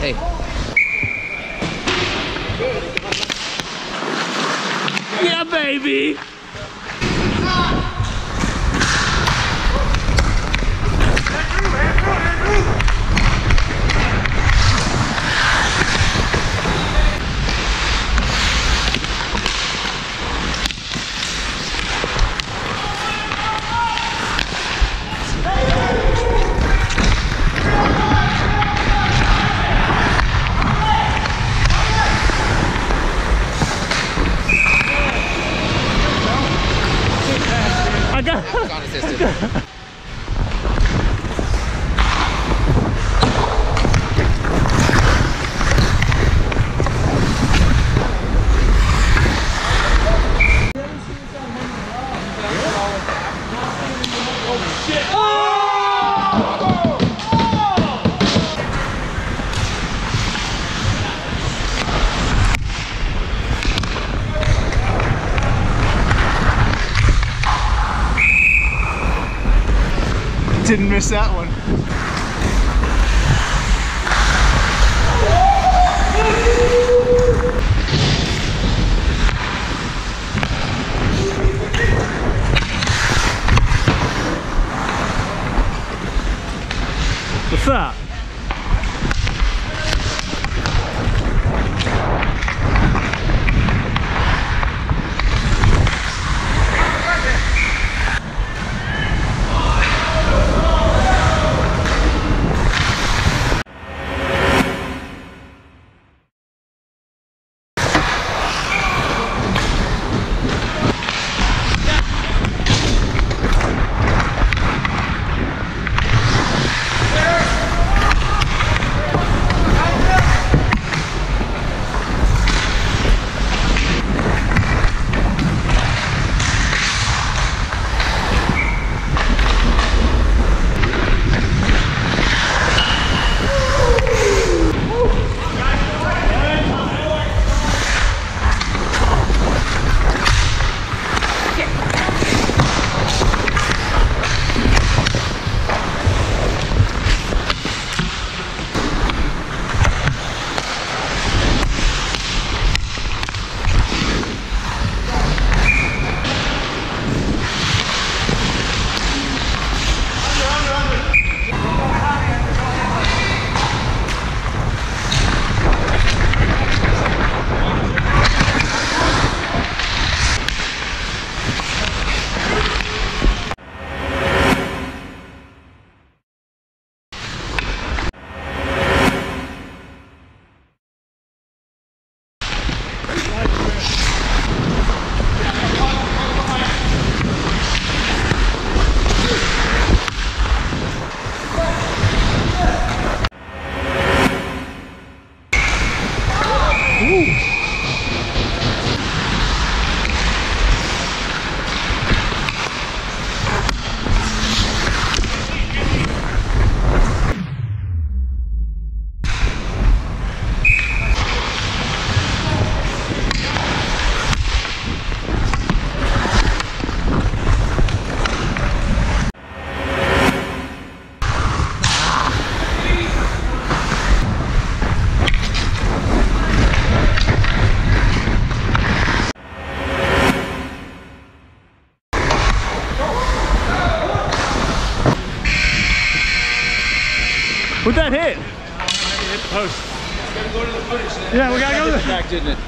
Hey. Yeah, baby. Didn't miss that one. What's up? What'd that hit? Hit the post. Yeah, we gotta go. to- the... Back, didn't it?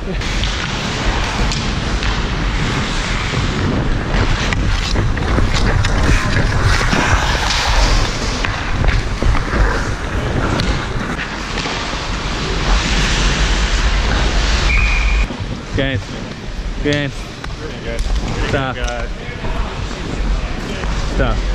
Game. Game. Pretty good. Stop. Good. Stop.